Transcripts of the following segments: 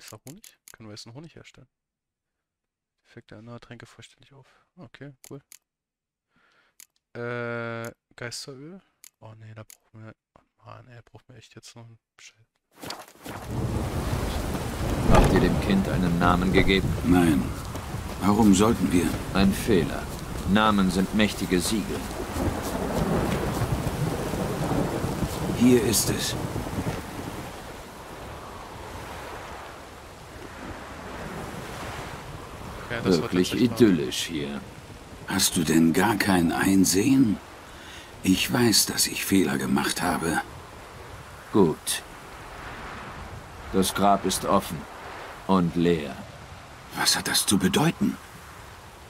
Ist da Honig? Können wir jetzt einen Honig herstellen? Effekte erneuer Tränke vollständig auf. Okay, cool. Äh, Geisteröl? Oh ne, da brauchen wir. Oh Mann, ey, braucht mir echt jetzt noch ein Bescheid. Habt ihr dem Kind einen Namen gegeben? Nein. Warum sollten wir? Ein Fehler. Namen sind mächtige Siegel. Hier ist es. Wirklich idyllisch hier. Hast du denn gar kein Einsehen? Ich weiß, dass ich Fehler gemacht habe. Gut. Das Grab ist offen und leer. Was hat das zu bedeuten?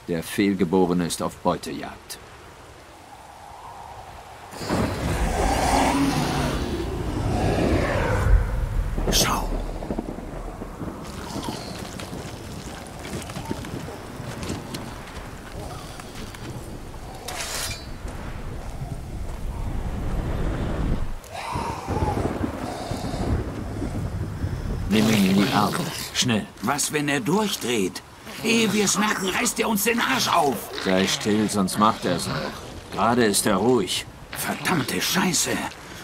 Der Fehlgeborene ist auf Beutejagd. Schau. Nimm ihn in die Arme. Schnell. Was, wenn er durchdreht? Ehe wir es merken, reißt er uns den Arsch auf. Sei still, sonst macht er es noch. Gerade ist er ruhig. Verdammte Scheiße.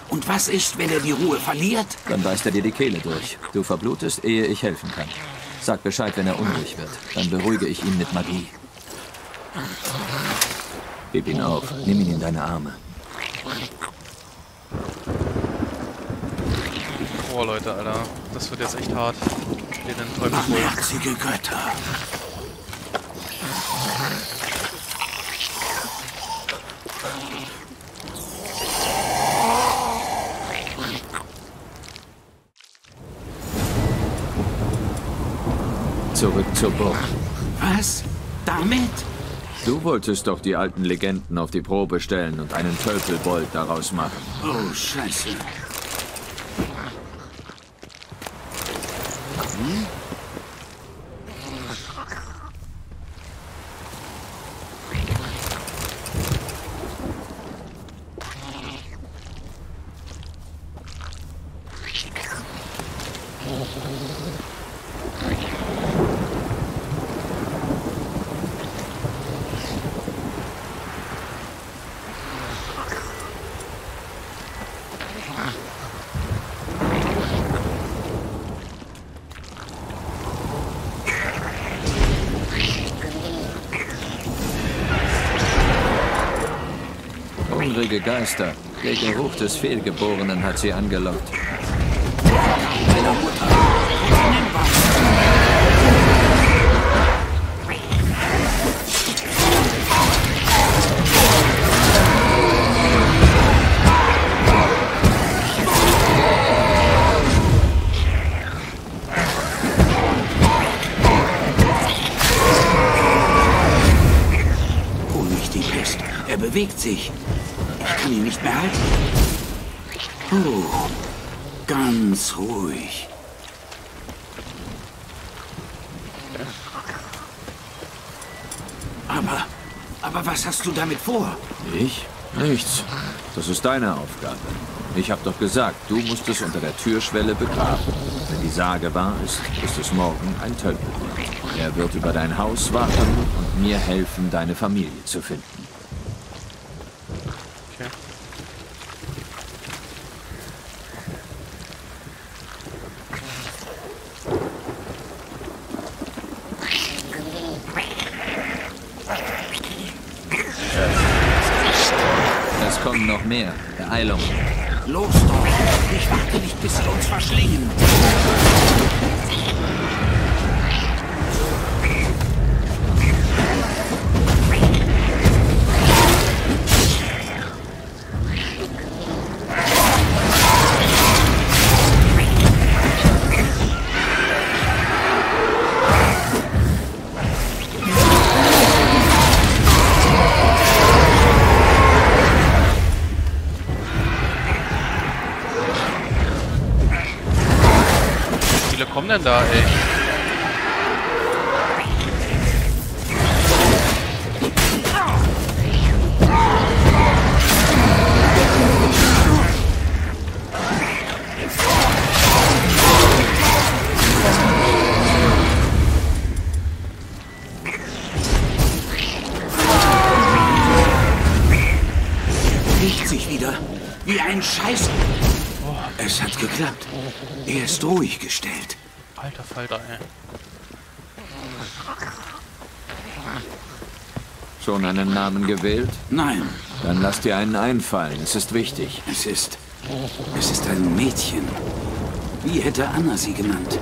Und was ist, wenn er die Ruhe verliert? Dann beißt er dir die Kehle durch. Du verblutest, ehe ich helfen kann. Sag Bescheid, wenn er unruhig wird. Dann beruhige ich ihn mit Magie. Heb ihn auf. Nimm ihn in deine Arme. Boah, Leute, Alter. Das wird jetzt echt hart. Wir den Teufel Götter. Zurück zur Burg. Was? Damit? Du wolltest doch die alten Legenden auf die Probe stellen und einen Tölpelbold daraus machen. Oh, Scheiße. Hungrige Geister. Der Geruch des Fehlgeborenen hat sie angelockt. Er bewegt sich. Ganz ruhig. Aber, aber was hast du damit vor? Ich? Nichts. Das ist deine Aufgabe. Ich hab doch gesagt, du musst es unter der Türschwelle begraben. Wenn die Sage wahr ist, ist es morgen ein Tölpel. Er wird über dein Haus wachen und mir helfen, deine Familie zu finden. Okay. Kommen noch mehr. Beeilung. Los doch! Ich warte nicht, bis sie uns verschlingen. Wie viele Namen gewählt? Nein, Dann lass dir einen einfallen. Es ist wichtig. es ist. Es ist ein Mädchen. Wie hätte Anna sie genannt?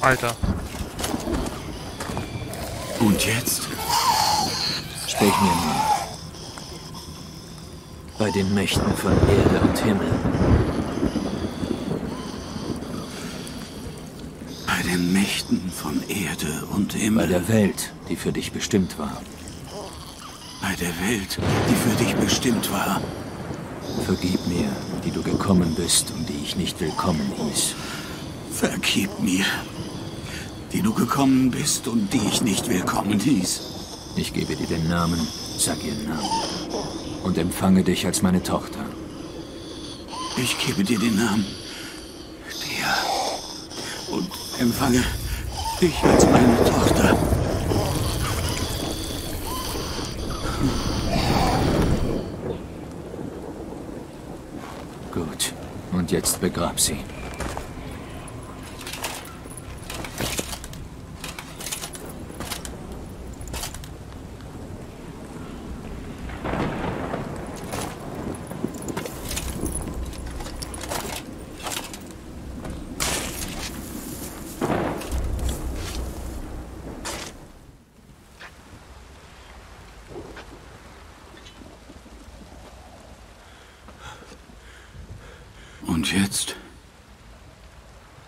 Alter. Und jetzt? Sprich mir. Bei den Mächten von Erde und Himmel. Bei den Mächten von Erde und Bei Himmel. der Welt, die für dich bestimmt war. Bei der Welt, die für dich bestimmt war. Vergib mir, die du gekommen bist und die ich nicht willkommen hieß. Vergib mir, die du gekommen bist und die ich nicht willkommen hieß. Ich gebe dir den Namen, sag ihren Namen. Und empfange dich als meine Tochter. Ich gebe dir den Namen. Dir. Und empfange dich als meine Tochter. Gut. Und jetzt begrab sie. Und jetzt?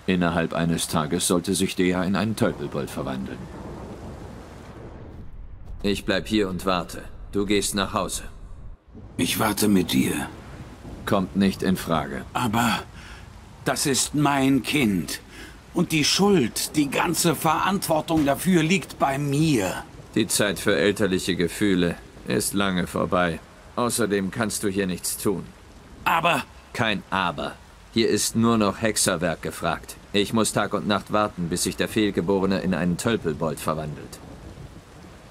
Innerhalb eines Tages sollte sich Dea in einen Tölpelbold verwandeln. Ich bleib hier und warte. Du gehst nach Hause. Ich warte mit dir. Kommt nicht in Frage. Aber das ist mein Kind. Und die Schuld, die ganze Verantwortung dafür liegt bei mir. Die Zeit für elterliche Gefühle ist lange vorbei. Außerdem kannst du hier nichts tun. Aber Kein Aber. Hier ist nur noch Hexerwerk gefragt. Ich muss Tag und Nacht warten, bis sich der Fehlgeborene in einen Tölpelbold verwandelt.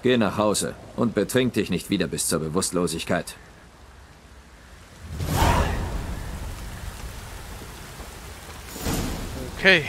Geh nach Hause und betrink dich nicht wieder bis zur Bewusstlosigkeit. Okay.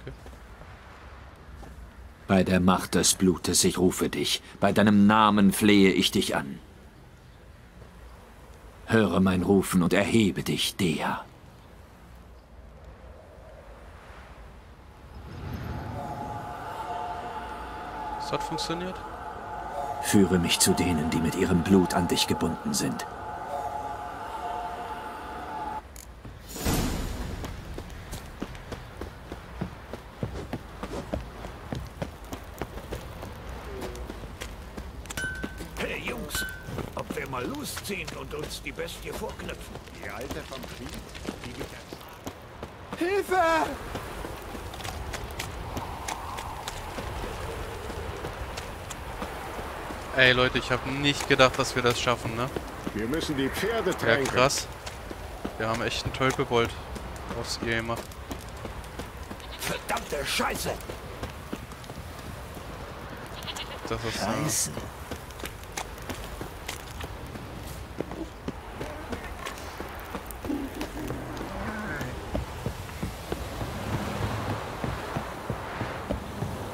Okay. Bei der Macht des Blutes, ich rufe dich. Bei deinem Namen flehe ich dich an. Höre mein Rufen und erhebe dich, Dea. Das hat funktioniert. Führe mich zu denen, die mit ihrem Blut an dich gebunden sind. Losziehen und uns die Bestie vorknüpfen? Die alte vom Krieg? Die mit der Hilfe! Ey Leute, ich habe nicht gedacht, dass wir das schaffen, ne? Wir müssen die Pferde Ja, tränken. krass. Wir haben echt einen Tölpelbold aufs gemacht. verdammte Scheiße! Das ist äh,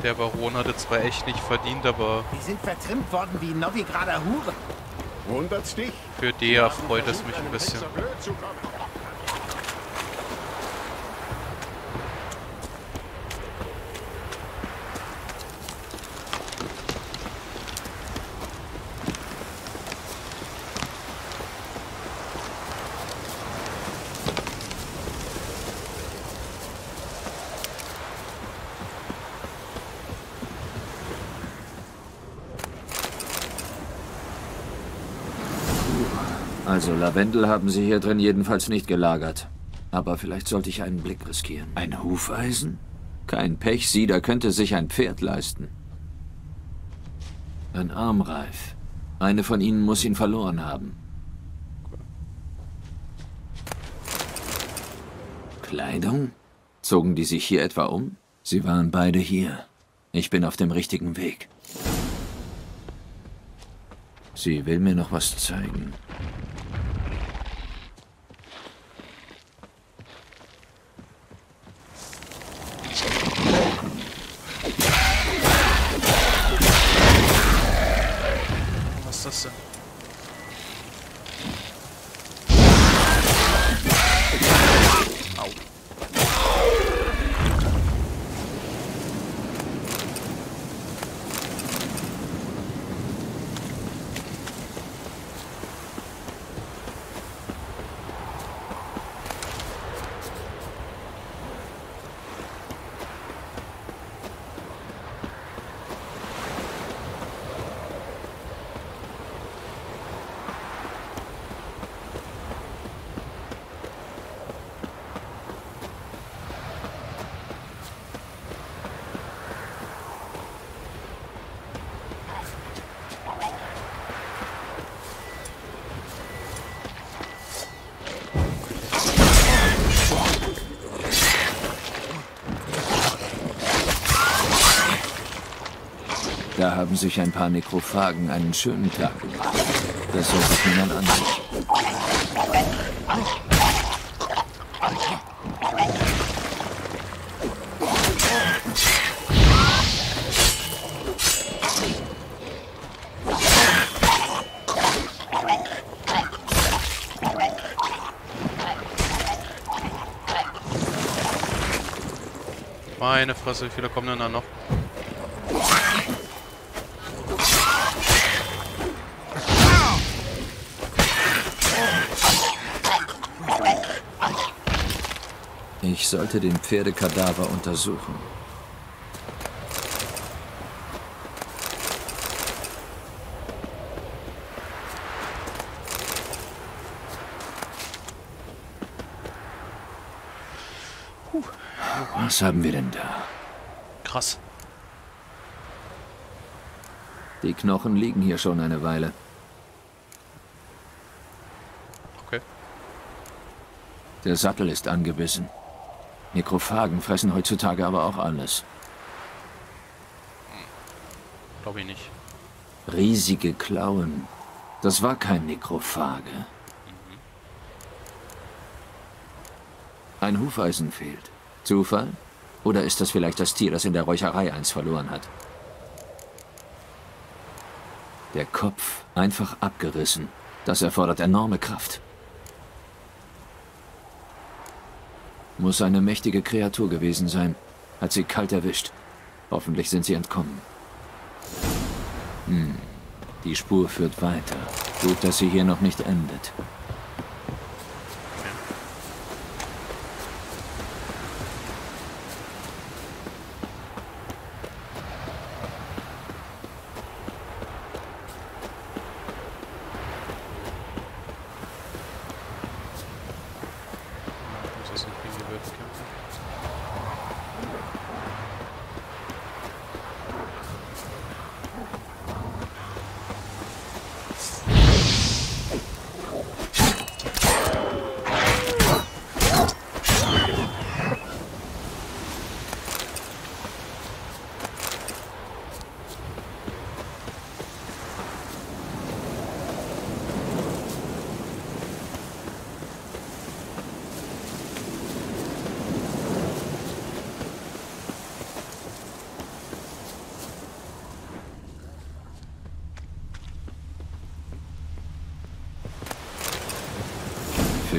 Der Baron hatte zwar echt nicht verdient, aber Die sind vertrimmt worden wie Novigrader Huren. Wundert's dich? Für Dea freut es mich ein bisschen. Also Lavendel haben sie hier drin jedenfalls nicht gelagert. Aber vielleicht sollte ich einen Blick riskieren. Ein Hufeisen? Kein Pech, sie, da könnte sich ein Pferd leisten. Ein Armreif. Eine von ihnen muss ihn verloren haben. Kleidung? Zogen die sich hier etwa um? Sie waren beide hier. Ich bin auf dem richtigen Weg. Sie will mir noch was zeigen. Haben sich ein paar Nekrophagen einen schönen Tag gemacht. Das sollte ich mir mal ansehen. Meine Fresse, wie viele kommen denn da noch? Ich sollte den Pferdekadaver untersuchen. Was haben wir denn da? Krass. Die Knochen liegen hier schon eine Weile. Okay. Der Sattel ist angebissen. Nekrophagen fressen heutzutage aber auch alles. Glaube ich nicht. Riesige Klauen. Das war kein Nekrophage. Ein Hufeisen fehlt. Zufall? Oder ist das vielleicht das Tier, das in der Räucherei eins verloren hat? Der Kopf einfach abgerissen. Das erfordert enorme Kraft. Muss eine mächtige Kreatur gewesen sein. Hat sie kalt erwischt. Hoffentlich sind sie entkommen. Hm. Die Spur führt weiter. Gut, dass sie hier noch nicht endet.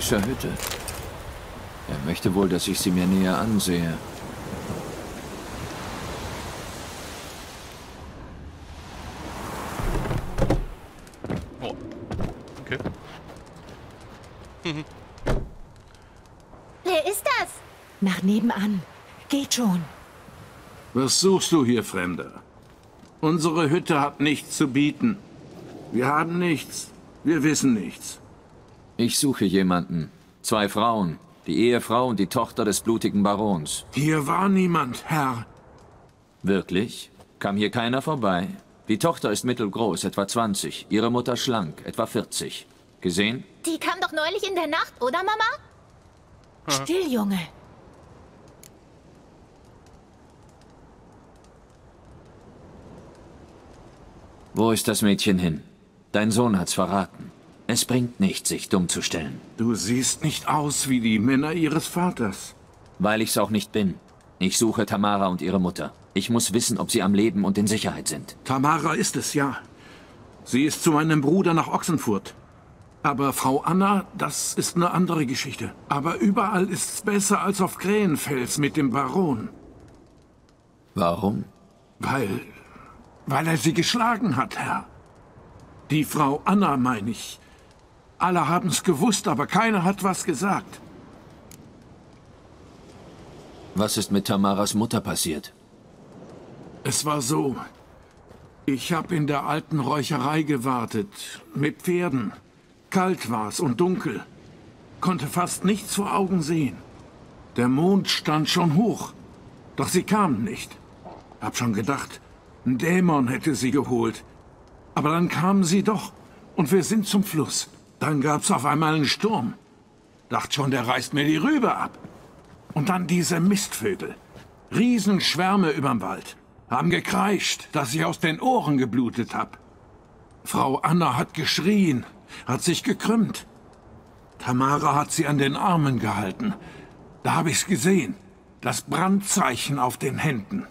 Fischerhütte. Er möchte wohl, dass ich sie mir näher ansehe. Oh. Okay. Wer ist das? Nach nebenan. Geht schon. Was suchst du hier, Fremder? Unsere Hütte hat nichts zu bieten. Wir haben nichts. Wir wissen nichts. Ich suche jemanden. Zwei Frauen. Die Ehefrau und die Tochter des blutigen Barons. Hier war niemand, Herr. Wirklich? Kam hier keiner vorbei? Die Tochter ist mittelgroß, etwa 20. Ihre Mutter schlank, etwa 40. Gesehen? Die kam doch neulich in der Nacht, oder Mama? Still, Junge. Wo ist das Mädchen hin? Dein Sohn hat's verraten. Es bringt nichts, sich dumm zu stellen. Du siehst nicht aus wie die Männer ihres Vaters. Weil ich's auch nicht bin. Ich suche Tamara und ihre Mutter. Ich muss wissen, ob sie am Leben und in Sicherheit sind. Tamara ist es, ja. Sie ist zu meinem Bruder nach Ochsenfurt. Aber Frau Anna, das ist eine andere Geschichte. Aber überall ist's besser als auf Krähenfels mit dem Baron. Warum? Weil... weil er sie geschlagen hat, Herr. Die Frau Anna, meine ich. Alle haben's gewusst, aber keiner hat was gesagt. Was ist mit Tamaras Mutter passiert? Es war so. Ich habe in der alten Räucherei gewartet. Mit Pferden. Kalt war's und dunkel. Konnte fast nichts vor Augen sehen. Der Mond stand schon hoch. Doch sie kamen nicht. Hab schon gedacht, ein Dämon hätte sie geholt. Aber dann kamen sie doch. Und wir sind zum Fluss. Dann gab's auf einmal einen Sturm. Dacht schon, der reißt mir die Rübe ab. Und dann diese Mistvögel. Riesenschwärme überm Wald. Haben gekreischt, dass ich aus den Ohren geblutet hab. Frau Anna hat geschrien, hat sich gekrümmt. Tamara hat sie an den Armen gehalten. Da hab ich's gesehen. Das Brandzeichen auf den Händen.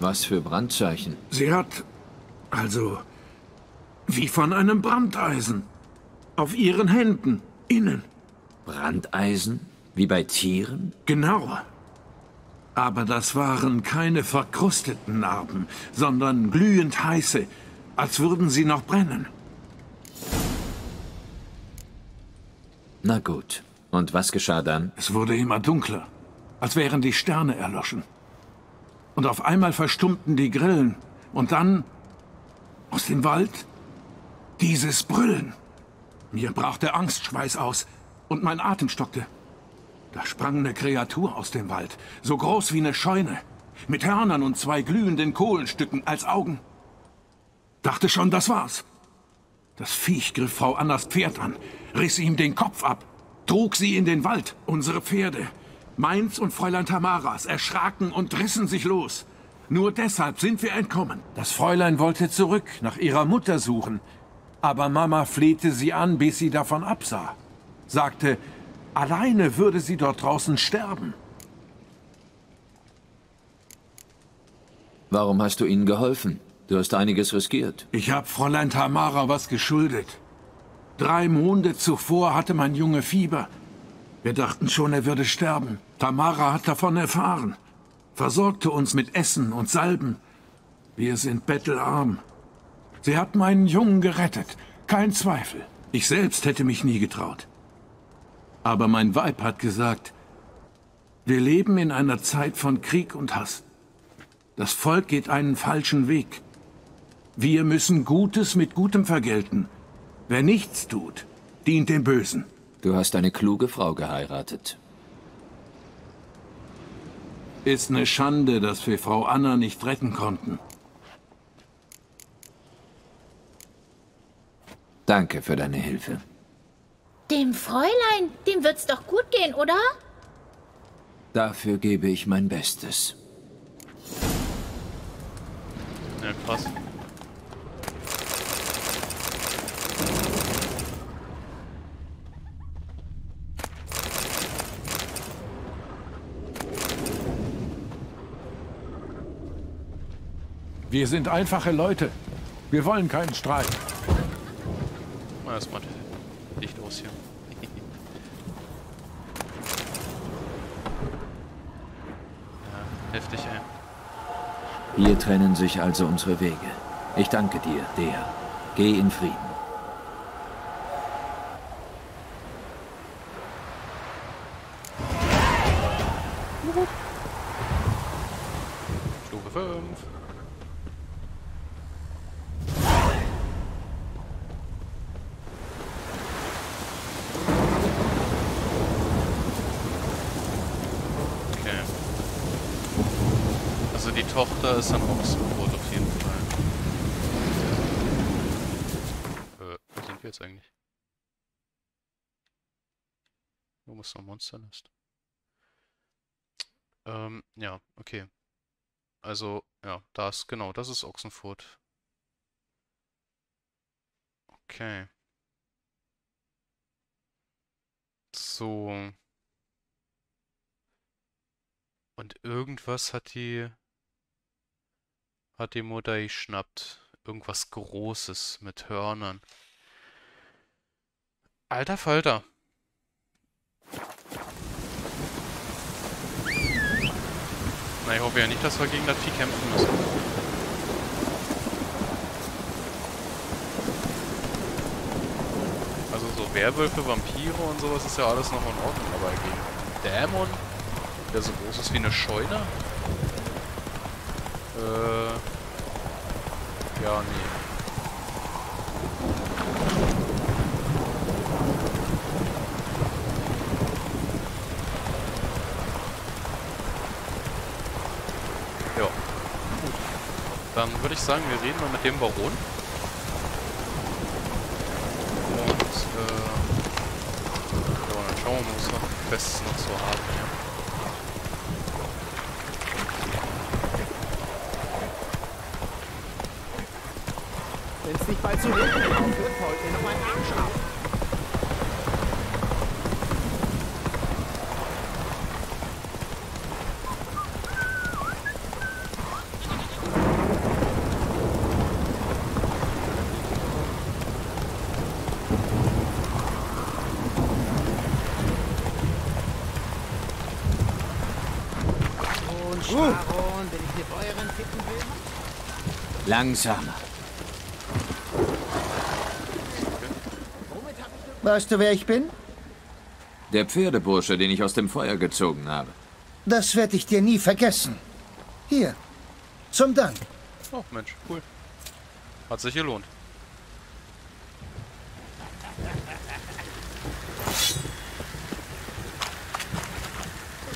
Was für Brandzeichen? Sie hat, also, wie von einem Brandeisen. Auf ihren Händen, innen. Brandeisen? Wie bei Tieren? Genau. Aber das waren keine verkrusteten Narben, sondern glühend heiße, als würden sie noch brennen. Na gut. Und was geschah dann? Es wurde immer dunkler, als wären die Sterne erloschen. Und auf einmal verstummten die Grillen. Und dann, aus dem Wald, dieses Brüllen. Mir brach der Angstschweiß aus und mein Atem stockte. Da sprang eine Kreatur aus dem Wald, so groß wie eine Scheune, mit Hörnern und zwei glühenden Kohlenstücken als Augen. Dachte schon, das war's. Das Viech griff Frau Annas Pferd an, riss ihm den Kopf ab, trug sie in den Wald, unsere Pferde. Meins und Fräulein Tamaras erschraken und rissen sich los. Nur deshalb sind wir entkommen. Das Fräulein wollte zurück, nach ihrer Mutter suchen. Aber Mama flehte sie an, bis sie davon absah. Sagte, alleine würde sie dort draußen sterben. Warum hast du ihnen geholfen? Du hast einiges riskiert. Ich hab Fräulein Tamara was geschuldet. Drei Monde zuvor hatte mein Junge Fieber. Wir dachten schon, er würde sterben. Tamara hat davon erfahren. Versorgte uns mit Essen und Salben. Wir sind bettelarm. Sie hat meinen Jungen gerettet. Kein Zweifel. Ich selbst hätte mich nie getraut. Aber mein Weib hat gesagt, wir leben in einer Zeit von Krieg und Hass. Das Volk geht einen falschen Weg. Wir müssen Gutes mit Gutem vergelten. Wer nichts tut, dient dem Bösen. Du hast eine kluge Frau geheiratet. Ist eine Schande, dass wir Frau Anna nicht retten konnten. Danke für deine Hilfe. Dem Fräulein, dem wird's doch gut gehen, oder? Dafür gebe ich mein Bestes. Ja, krass. Wir sind einfache Leute. Wir wollen keinen Streit. Mal erstmal Licht aus hier. ja, heftig, ey. Hier trennen sich also unsere Wege. Ich danke dir, der. Geh in Frieden. Stufe 5. Okay. Also die Tochter ist an Oxenfurt auf jeden Fall. Äh, wo sind wir jetzt eigentlich? Wo muss noch Monsternest? Ähm, ja, okay. Also, ja, das, genau, das ist Ochsenfurt. Okay. So. Und irgendwas hat die, hat die Mutter geschnappt. Irgendwas Großes mit Hörnern. Alter Falter. Na, ich hoffe ja nicht, dass wir gegen das Vieh kämpfen müssen. Also so Werwölfe, Vampire und sowas ist ja alles noch in Ordnung, aber gegen Dämon, der so groß ist wie eine Scheune? Äh... Ja, nee. Dann würde ich sagen, wir reden mal mit dem Baron. Und, äh... Ja, dann schauen wir mal, was wir noch Quests noch so haben hier. Wenn es nicht bald zu regnen aufhört, holt mir noch meinen Arsch ab. Und Sharon, wenn ich eine Bäuerin ficken will, Langsamer. Weißt du, wer ich bin? Der Pferdebursche, den ich aus dem Feuer gezogen habe. Das werde ich dir nie vergessen. Hier, zum Dank. Oh, Mensch, cool. Hat sich gelohnt.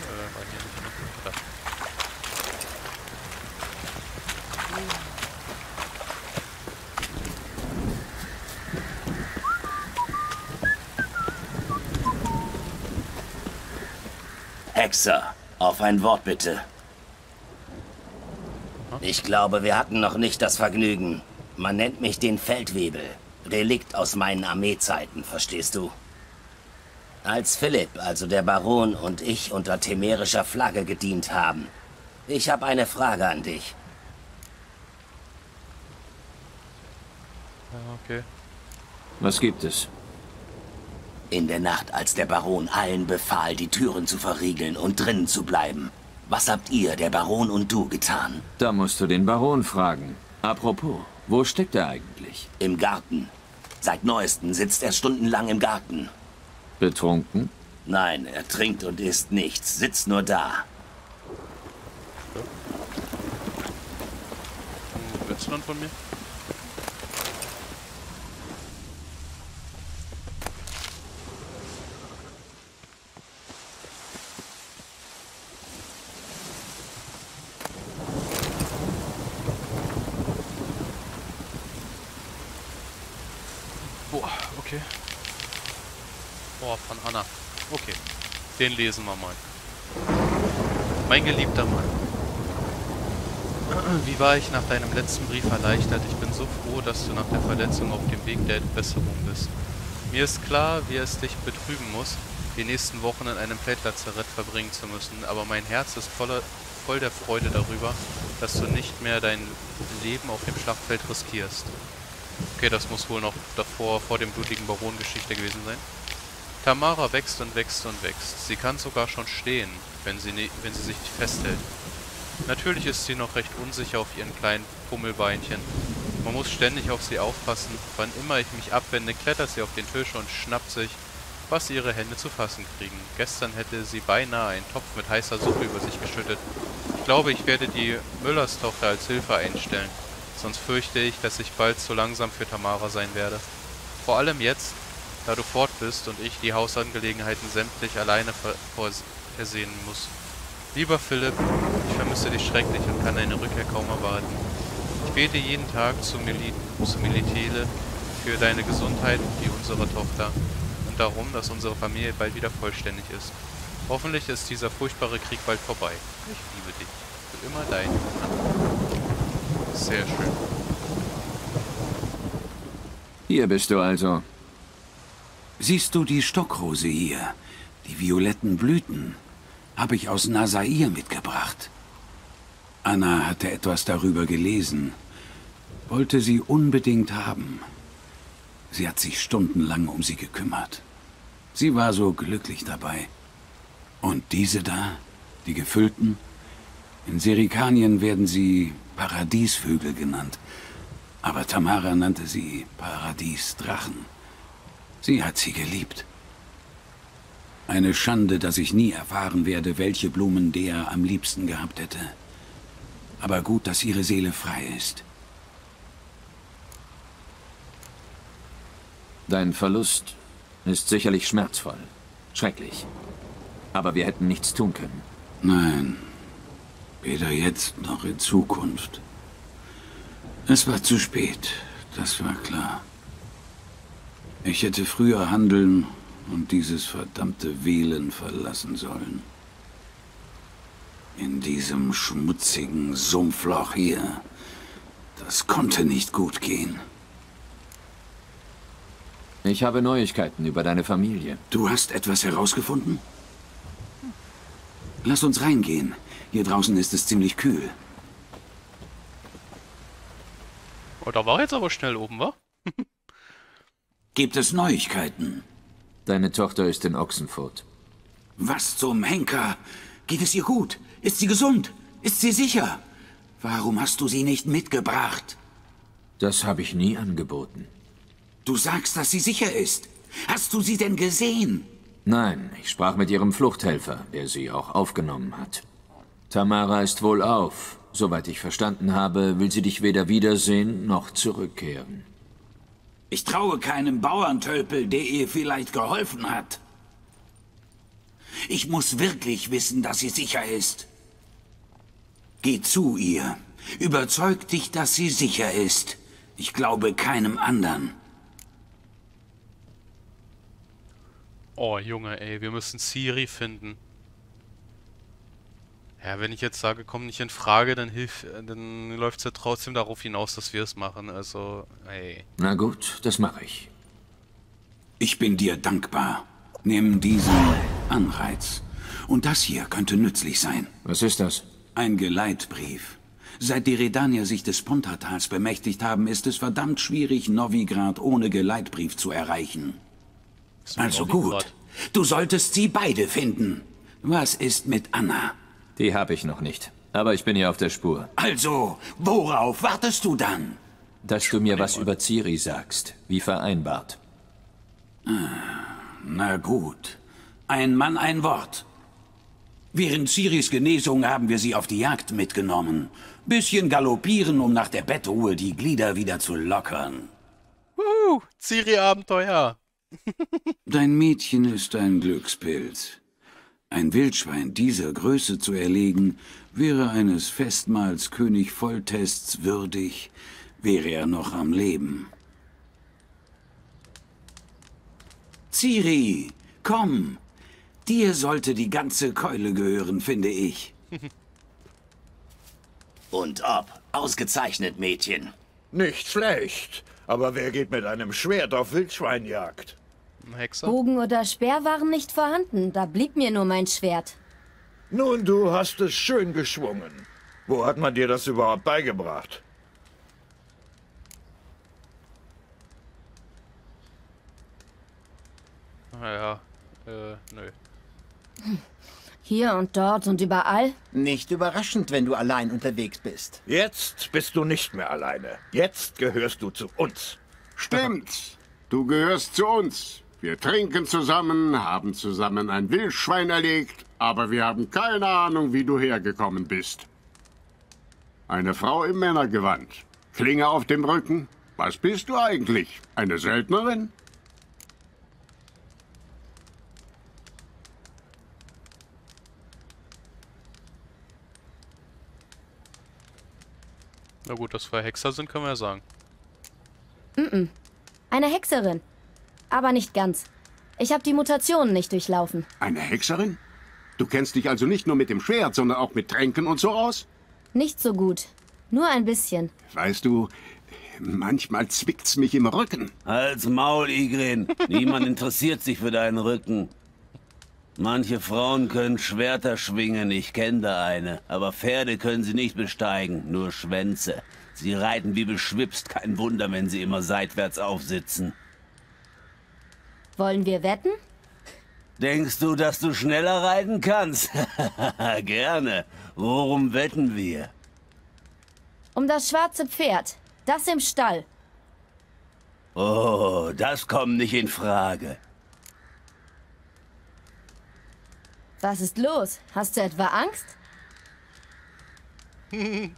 Äh, war hier nicht, ne? Da. Hexer, auf ein Wort bitte. Ich glaube, wir hatten noch nicht das Vergnügen. Man nennt mich den Feldwebel. Relikt aus meinen Armeezeiten, verstehst du? Als Philipp, also der Baron und ich unter temerischer Flagge gedient haben. Ich habe eine Frage an dich. Okay. Was gibt es? In der Nacht, als der Baron allen befahl, die Türen zu verriegeln und drinnen zu bleiben. Was habt ihr, der Baron und du, getan? Da musst du den Baron fragen. Apropos, wo steckt er eigentlich? Im Garten. Seit neuestem sitzt er stundenlang im Garten. Betrunken? Nein, er trinkt und isst nichts, sitzt nur da. Willst du dann von mir? Boah, okay. Boah, von Anna. Okay. Den lesen wir mal. Mein geliebter Mann. Wie war ich nach deinem letzten Brief erleichtert? Ich bin so froh, dass du nach der Verletzung auf dem Weg der Besserung bist. Mir ist klar, wie es dich betrüben muss, die nächsten Wochen in einem Feldlazarett verbringen zu müssen, aber mein Herz ist voller voll der Freude darüber, dass du nicht mehr dein Leben auf dem Schlachtfeld riskierst. Okay, das muss wohl noch davor, vor dem blutigen Baron-Geschichte gewesen sein. Tamara wächst und wächst und wächst. Sie kann sogar schon stehen, wenn sie, ne wenn sie sich nicht festhält. Natürlich ist sie noch recht unsicher auf ihren kleinen Pummelbeinchen. Man muss ständig auf sie aufpassen. Wann immer ich mich abwende, klettert sie auf den Tisch und schnappt sich, was ihre Hände zu fassen kriegen. Gestern hätte sie beinahe einen Topf mit heißer Suppe über sich geschüttet. Ich glaube, ich werde die Müllerstochter als Hilfe einstellen. Sonst fürchte ich, dass ich bald zu langsam für Tamara sein werde. Vor allem jetzt, da du fort bist und ich die Hausangelegenheiten sämtlich alleine versehen muss. Lieber Philipp, ich vermisse dich schrecklich und kann deine Rückkehr kaum erwarten. Ich bete jeden Tag zu, Mili zu Militele für deine Gesundheit und die unserer Tochter und darum, dass unsere Familie bald wieder vollständig ist. Hoffentlich ist dieser furchtbare Krieg bald vorbei. Ich liebe dich. Für immer dein. Sehr schön. Hier bist du also. Siehst du die Stockrose hier? Die violetten Blüten? Habe ich aus Nasair mitgebracht. Anna hatte etwas darüber gelesen. Wollte sie unbedingt haben. Sie hat sich stundenlang um sie gekümmert. Sie war so glücklich dabei. Und diese da, die gefüllten? In Serikanien werden sie Paradiesvögel genannt. Aber Tamara nannte sie Paradiesdrachen. Sie hat sie geliebt. Eine Schande, dass ich nie erfahren werde, welche Blumen der am liebsten gehabt hätte. Aber gut, dass ihre Seele frei ist. Dein Verlust ist sicherlich schmerzvoll. Schrecklich. Aber wir hätten nichts tun können. Nein. Weder jetzt noch in Zukunft. Es war zu spät. Das war klar. Ich hätte früher handeln und dieses verdammte Wählen verlassen sollen. In diesem schmutzigen Sumpfloch hier. Das konnte nicht gut gehen. Ich habe Neuigkeiten über deine Familie. Du hast etwas herausgefunden? Lass uns reingehen. Hier draußen ist es ziemlich kühl. Oh, da war jetzt aber schnell oben, wa? Gibt es Neuigkeiten? Deine Tochter ist in Ochsenfurt. Was zum Henker? Geht es ihr gut? Ist sie gesund? Ist sie sicher? Warum hast du sie nicht mitgebracht? Das habe ich nie angeboten. Du sagst, dass sie sicher ist. Hast du sie denn gesehen? Nein, ich sprach mit ihrem Fluchthelfer, der sie auch aufgenommen hat. Tamara ist wohl auf. Soweit ich verstanden habe, will sie dich weder wiedersehen noch zurückkehren. Ich traue keinem Bauerntölpel, der ihr vielleicht geholfen hat. Ich muss wirklich wissen, dass sie sicher ist. Geh zu ihr. Überzeug dich, dass sie sicher ist. Ich glaube keinem anderen. Oh, Junge, ey, wir müssen Siri finden. Ja, wenn ich jetzt sage, komm nicht in Frage, dann hilft, dann läuft es ja trotzdem darauf hinaus, dass wir es machen. Also, ey. Na gut, das mache ich. Ich bin dir dankbar. Nimm diesen Anreiz. Und das hier könnte nützlich sein. Was ist das? Ein Geleitbrief. Seit die Redanier sich des Pontatals bemächtigt haben, ist es verdammt schwierig, Novigrad ohne Geleitbrief zu erreichen. Also gut. Du solltest sie beide finden. Was ist mit Anna? Die habe ich noch nicht. Aber ich bin hier auf der Spur. Also, worauf wartest du dann? Dass du mir was über Ciri sagst, wie vereinbart. Ah, na gut. Ein Mann, ein Wort. Während Ciris Genesung haben wir sie auf die Jagd mitgenommen. Bisschen galoppieren, um nach der Bettruhe die Glieder wieder zu lockern. Uh, Ciri-Abenteuer. Dein Mädchen ist ein Glückspilz. Ein Wildschwein dieser Größe zu erlegen, wäre eines Festmahls König Volltests würdig, wäre er noch am Leben. Ciri, komm! Dir sollte die ganze Keule gehören, finde ich. Und ob. Ausgezeichnet, Mädchen. Nicht schlecht. Aber wer geht mit einem Schwert auf Wildschweinjagd? Hexer? Bogen oder Speer waren nicht vorhanden, da blieb mir nur mein Schwert. Nun, du hast es schön geschwungen. Wo hat man dir das überhaupt beigebracht? Naja, äh, nö. Hier und dort und überall? Nicht überraschend, wenn du allein unterwegs bist. Jetzt bist du nicht mehr alleine. Jetzt gehörst du zu uns. Stimmt. Du gehörst zu uns. Wir trinken zusammen, haben zusammen ein Wildschwein erlegt, aber wir haben keine Ahnung, wie du hergekommen bist. Eine Frau im Männergewand. Klinge auf dem Rücken. Was bist du eigentlich? Eine Söldnerin? Na gut, dass wir Hexer sind, können wir ja sagen. Mm, -mm. Eine Hexerin. Aber nicht ganz. Ich habe die Mutationen nicht durchlaufen. Eine Hexerin? Du kennst dich also nicht nur mit dem Schwert, sondern auch mit Tränken und so aus? Nicht so gut. Nur ein bisschen. Weißt du, manchmal zwickt's mich im Rücken. Als Maul, Igrin. Niemand interessiert sich für deinen Rücken. Manche Frauen können Schwerter schwingen, ich kenne da eine. Aber Pferde können sie nicht besteigen, nur Schwänze. Sie reiten wie beschwipst, kein Wunder, wenn sie immer seitwärts aufsitzen. Wollen wir wetten? Denkst du, dass du schneller reiten kannst? Gerne. Worum wetten wir? Um das schwarze Pferd. Das im Stall. Oh, das kommt nicht in Frage. Was ist los? Hast du etwa Angst?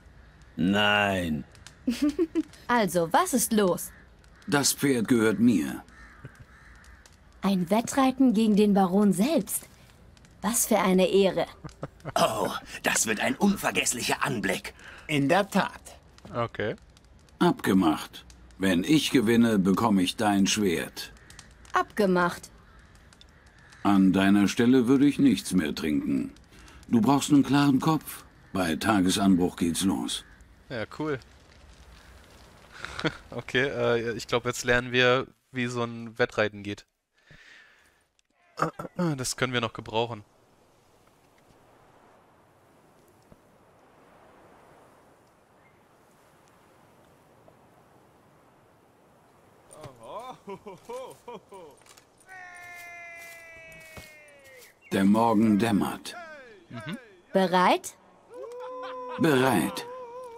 Nein. also, was ist los? Das Pferd gehört mir. Ein Wettreiten gegen den Baron selbst. Was für eine Ehre. Oh, das wird ein unvergesslicher Anblick. In der Tat. Okay. Abgemacht. Wenn ich gewinne, bekomme ich dein Schwert. Abgemacht. An deiner Stelle würde ich nichts mehr trinken. Du brauchst einen klaren Kopf. Bei Tagesanbruch geht's los. Ja, cool. okay, äh, ich glaube, jetzt lernen wir, wie so ein Wettreiten geht. Das können wir noch gebrauchen. Der Morgen dämmert. Mhm. Bereit? Bereit.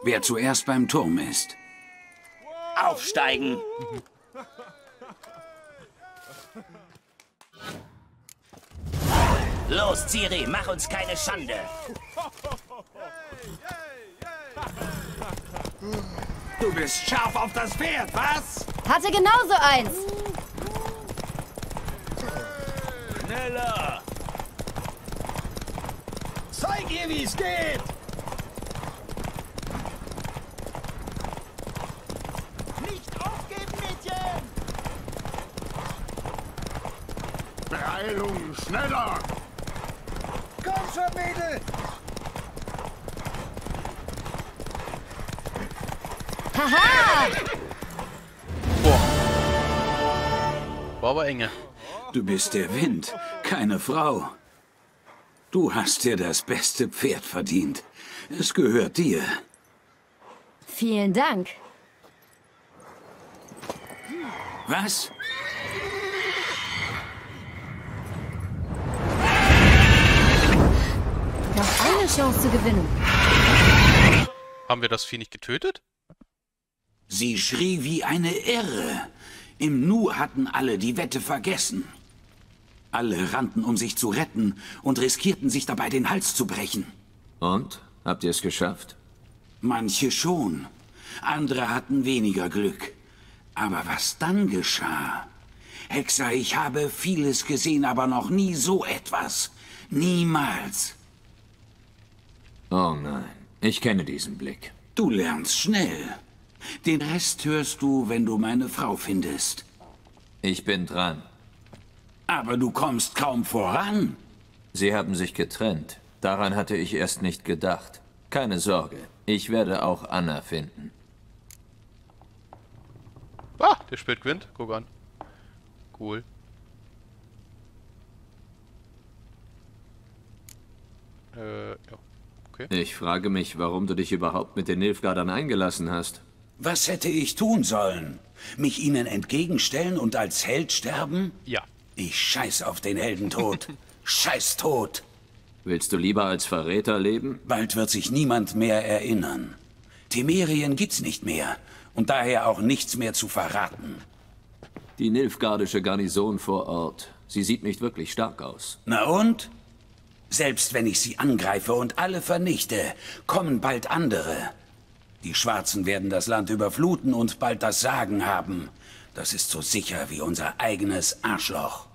Wer zuerst beim Turm ist. Aufsteigen! Los, Ciri, mach uns keine Schande! Du bist scharf auf das Pferd, was? Hatte genauso eins. Schneller! Zeig ihr, wie es geht! Nicht aufgeben, Mädchen! Beeilung, schneller! Mädel! Haha! War aber enge. Du bist der Wind, keine Frau. Du hast dir das beste Pferd verdient. Es gehört dir. Vielen Dank. Was? Noch eine Chance zu gewinnen. Haben wir das Vieh nicht getötet? Sie schrie wie eine Irre. Im Nu hatten alle die Wette vergessen. Alle rannten, um sich zu retten und riskierten sich dabei, den Hals zu brechen. Und? Habt ihr es geschafft? Manche schon. Andere hatten weniger Glück. Aber was dann geschah? Hexer, ich habe vieles gesehen, aber noch nie so etwas. Niemals. Oh nein, ich kenne diesen Blick. Du lernst schnell. Den Rest hörst du, wenn du meine Frau findest. Ich bin dran. Aber du kommst kaum voran. Sie haben sich getrennt. Daran hatte ich erst nicht gedacht. Keine Sorge, ich werde auch Anna finden. Ah, der spielt Wind. Guck an. Cool. Äh, ja. Okay. Ich frage mich, warum du dich überhaupt mit den Nilfgaardern eingelassen hast. Was hätte ich tun sollen? Mich ihnen entgegenstellen und als Held sterben? Ja. Ich scheiß auf den Heldentod. scheiß tot. Willst du lieber als Verräter leben? Bald wird sich niemand mehr erinnern. Temerien gibt's nicht mehr und daher auch nichts mehr zu verraten. Die Nilfgaardische Garnison vor Ort. Sie sieht nicht wirklich stark aus. Na und? Selbst wenn ich sie angreife und alle vernichte, kommen bald andere. Die Schwarzen werden das Land überfluten und bald das Sagen haben. Das ist so sicher wie unser eigenes Arschloch.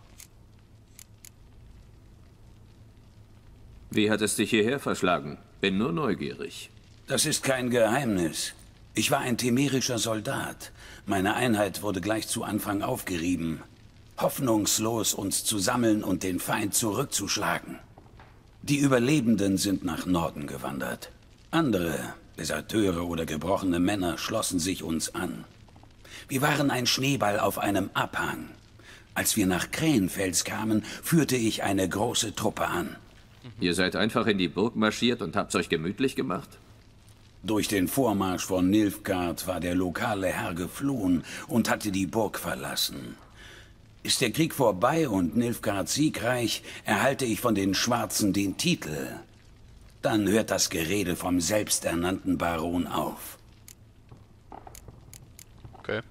Wie hat es dich hierher verschlagen? Bin nur neugierig. Das ist kein Geheimnis. Ich war ein temerischer Soldat. Meine Einheit wurde gleich zu Anfang aufgerieben. Hoffnungslos, uns zu sammeln und den Feind zurückzuschlagen. Die Überlebenden sind nach Norden gewandert. Andere, Deserteure oder gebrochene Männer, schlossen sich uns an. Wir waren ein Schneeball auf einem Abhang. Als wir nach Krähenfels kamen, führte ich eine große Truppe an. Ihr seid einfach in die Burg marschiert und habt's euch gemütlich gemacht? Durch den Vormarsch von Nilfgaard war der lokale Herr geflohen und hatte die Burg verlassen. Ist der Krieg vorbei und Nilfgaard siegreich, erhalte ich von den Schwarzen den Titel. Dann hört das Gerede vom selbsternannten Baron auf. Okay.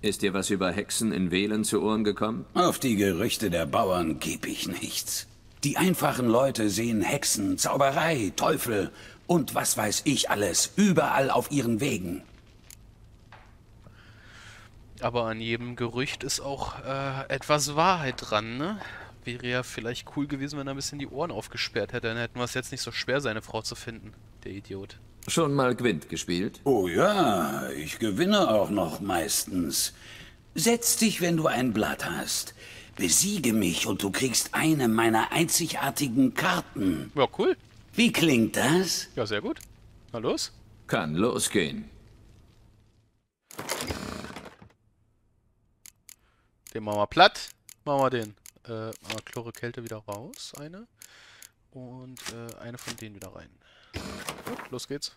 Ist dir was über Hexen in Wählen zu Ohren gekommen? Auf die Gerüchte der Bauern gebe ich nichts. Die einfachen Leute sehen Hexen, Zauberei, Teufel und was weiß ich alles, überall auf ihren Wegen. Aber an jedem Gerücht ist auch äh, etwas Wahrheit dran, ne? Wäre ja vielleicht cool gewesen, wenn er ein bisschen die Ohren aufgesperrt hätte. Dann hätten wir es jetzt nicht so schwer, seine Frau zu finden. Der Idiot. Schon mal Gwent gespielt? Oh ja, ich gewinne auch noch meistens. Setz dich, wenn du ein Blatt hast. Besiege mich und du kriegst eine meiner einzigartigen Karten. Ja, cool. Wie klingt das? Ja, sehr gut. Na los. Kann losgehen. Den machen wir platt. Machen wir den. Äh, Chlore Kälte wieder raus. Eine. Und äh, eine von denen wieder rein. Gut, los geht's.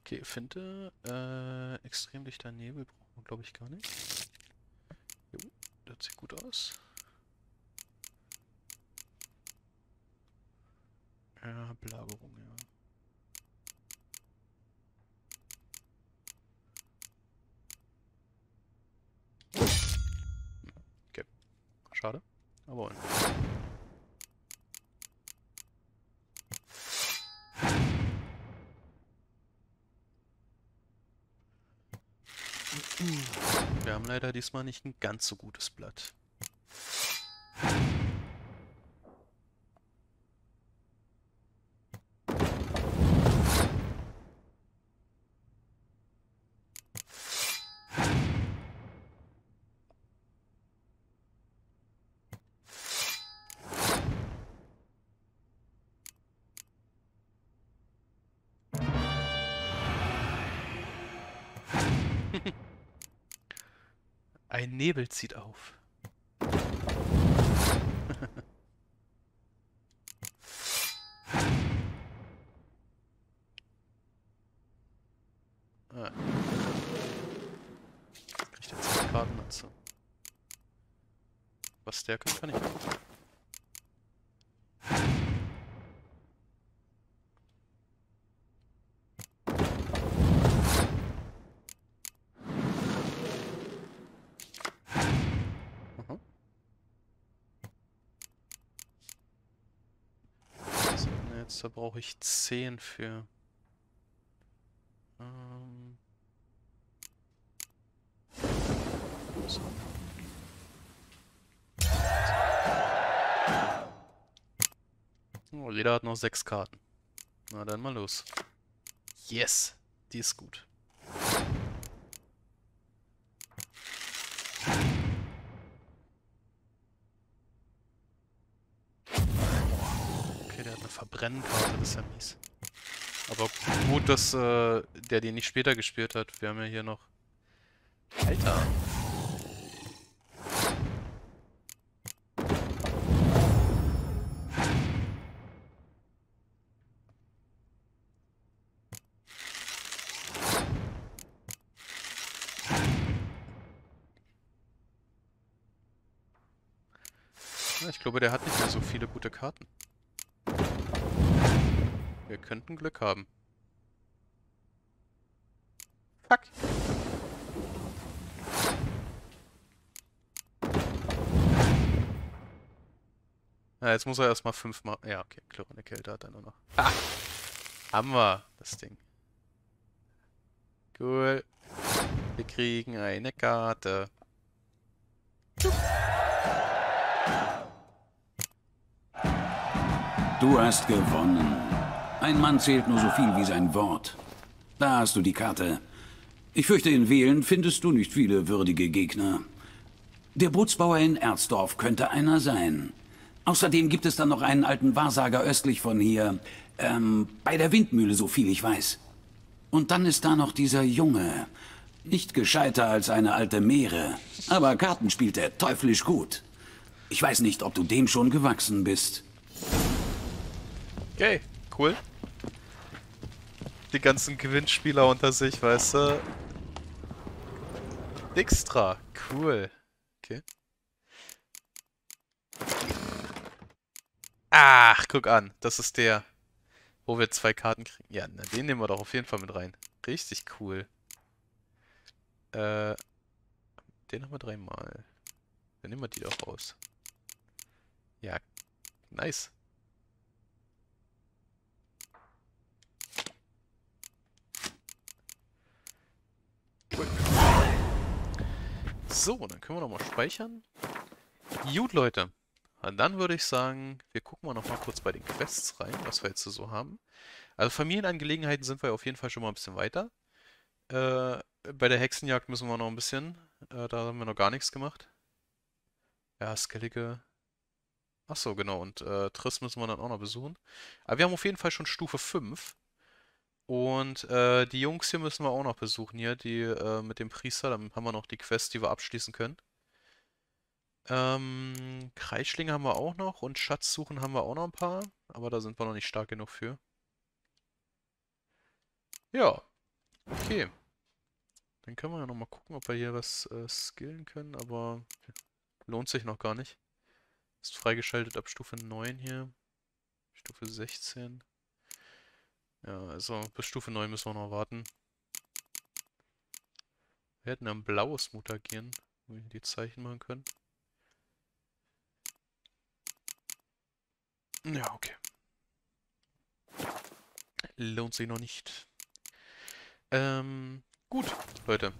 Okay, Finte. Äh, extrem dichter Nebel brauchen wir, glaube ich, gar nicht. Jo, das sieht gut aus. Ja, Belagerung, ja. Okay. Schade. Aber Wir haben leider diesmal nicht ein ganz so gutes Blatt. Ein Nebel zieht auf. ah. Kriegt jetzt Karten dazu. Was der kann, kann ich. Jetzt, da brauche ich 10 für. Ähm so. Oh, jeder hat noch 6 Karten. Na dann mal los. Yes, die ist gut. verbrennen gerade, das ist ja mies. Aber gut, dass äh, der den nicht später gespielt hat. Wir haben ja hier noch... Alter! Ich glaube, der hat nicht mehr so viele gute Karten. Wir könnten Glück haben. Fuck. Ja, jetzt muss er erstmal fünfmal... Ja, okay, klirrende Kälte hat er nur noch. Ha! Haben wir das Ding. Cool. Wir kriegen eine Karte. Du hast gewonnen. Ein Mann zählt nur so viel wie sein Wort. Da hast du die Karte. Ich fürchte, in Wählen findest du nicht viele würdige Gegner. Der Bootsbauer in Erzdorf könnte einer sein. Außerdem gibt es dann noch einen alten Wahrsager östlich von hier. Ähm, bei der Windmühle, so viel ich weiß. Und dann ist da noch dieser Junge. Nicht gescheiter als eine alte Meere. Aber Karten spielt er teuflisch gut. Ich weiß nicht, ob du dem schon gewachsen bist. Okay, cool. Die ganzen Gewinnspieler unter sich, weißt du? Extra, cool. Okay. Ach, guck an. Das ist der, wo wir zwei Karten kriegen. Ja, na, den nehmen wir doch auf jeden Fall mit rein. Richtig cool. Äh, den haben wir dreimal. Dann nehmen wir die doch raus. Ja, nice. So, dann können wir nochmal speichern. Gut, Leute. Dann würde ich sagen, wir gucken mal noch mal kurz bei den Quests rein, was wir jetzt so haben. Also Familienangelegenheiten sind wir auf jeden Fall schon mal ein bisschen weiter. Äh, bei der Hexenjagd müssen wir noch ein bisschen. Äh, da haben wir noch gar nichts gemacht. Ja, Skellige. Achso, genau. Und äh, Triss müssen wir dann auch noch besuchen. Aber wir haben auf jeden Fall schon Stufe 5. Und äh, die Jungs hier müssen wir auch noch besuchen hier, die äh, mit dem Priester. Dann haben wir noch die Quest, die wir abschließen können. Ähm, Kreisschlinge haben wir auch noch und Schatzsuchen haben wir auch noch ein paar, aber da sind wir noch nicht stark genug für. Ja, okay. Dann können wir ja nochmal gucken, ob wir hier was äh, skillen können, aber lohnt sich noch gar nicht. Ist freigeschaltet ab Stufe 9 hier. Stufe 16. Ja, also bis Stufe 9 müssen wir noch warten. Wir hätten ein blaues Mutagieren, wo wir die Zeichen machen können. Ja, okay. Lohnt sich noch nicht. Ähm, gut, Leute.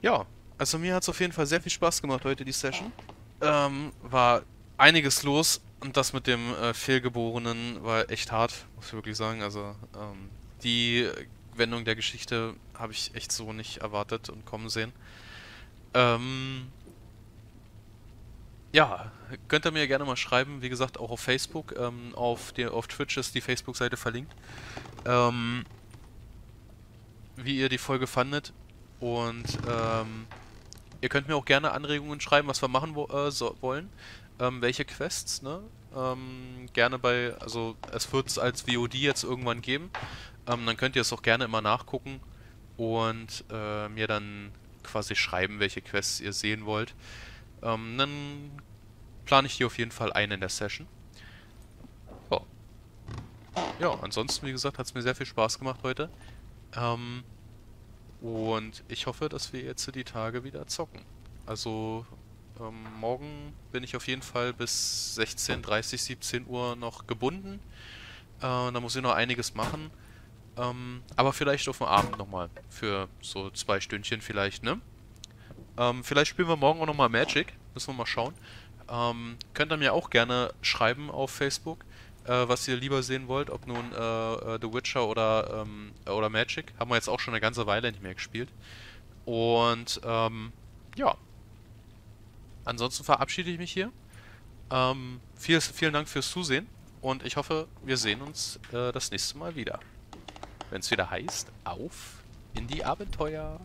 Ja, also mir hat es auf jeden Fall sehr viel Spaß gemacht heute, die Session. Ähm, war einiges los und das mit dem äh, Fehlgeborenen war echt hart, muss ich wirklich sagen. Also, ähm, die Wendung der Geschichte habe ich echt so nicht erwartet und kommen sehen. Ähm, ja, könnt ihr mir gerne mal schreiben, wie gesagt, auch auf Facebook. Ähm, auf, die, auf Twitch ist die Facebook-Seite verlinkt. Ähm, wie ihr die Folge fandet. Und ähm, ihr könnt mir auch gerne Anregungen schreiben, was wir machen wo, äh, so, wollen. Ähm, welche Quests, ne? Ähm, gerne bei, also es wird es als VOD jetzt irgendwann geben. Ähm, dann könnt ihr es auch gerne immer nachgucken und äh, mir dann quasi schreiben, welche Quests ihr sehen wollt. Ähm, dann plane ich die auf jeden Fall ein in der Session. Ja, ja ansonsten, wie gesagt, hat es mir sehr viel Spaß gemacht heute. Ähm, und ich hoffe, dass wir jetzt die Tage wieder zocken. Also, ähm, morgen bin ich auf jeden Fall bis 16.30, 17 Uhr noch gebunden. Äh, da muss ich noch einiges machen. Ähm, aber vielleicht auf dem Abend nochmal. Für so zwei Stündchen vielleicht, ne? Ähm, vielleicht spielen wir morgen auch nochmal Magic. Müssen wir mal schauen. Ähm, könnt ihr mir auch gerne schreiben auf Facebook, äh, was ihr lieber sehen wollt, ob nun äh, äh, The Witcher oder, ähm, oder Magic. Haben wir jetzt auch schon eine ganze Weile nicht mehr gespielt. Und ähm, ja. Ansonsten verabschiede ich mich hier. Ähm, viel, vielen Dank fürs Zusehen und ich hoffe, wir sehen uns äh, das nächste Mal wieder. Wenn es wieder heißt, auf in die Abenteuer.